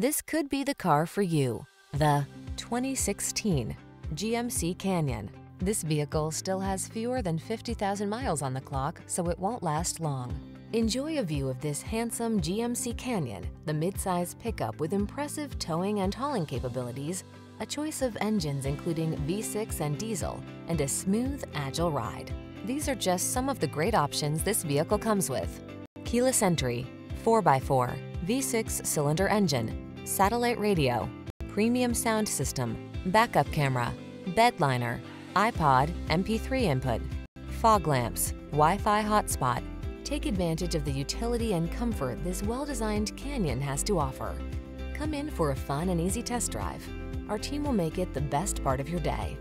This could be the car for you. The 2016 GMC Canyon. This vehicle still has fewer than 50,000 miles on the clock, so it won't last long. Enjoy a view of this handsome GMC Canyon, the midsize pickup with impressive towing and hauling capabilities, a choice of engines including V6 and diesel, and a smooth, agile ride. These are just some of the great options this vehicle comes with. Keyless entry, 4x4, V6 cylinder engine, satellite radio, premium sound system, backup camera, bed liner, iPod, MP3 input, fog lamps, Wi-Fi hotspot. Take advantage of the utility and comfort this well-designed Canyon has to offer. Come in for a fun and easy test drive. Our team will make it the best part of your day.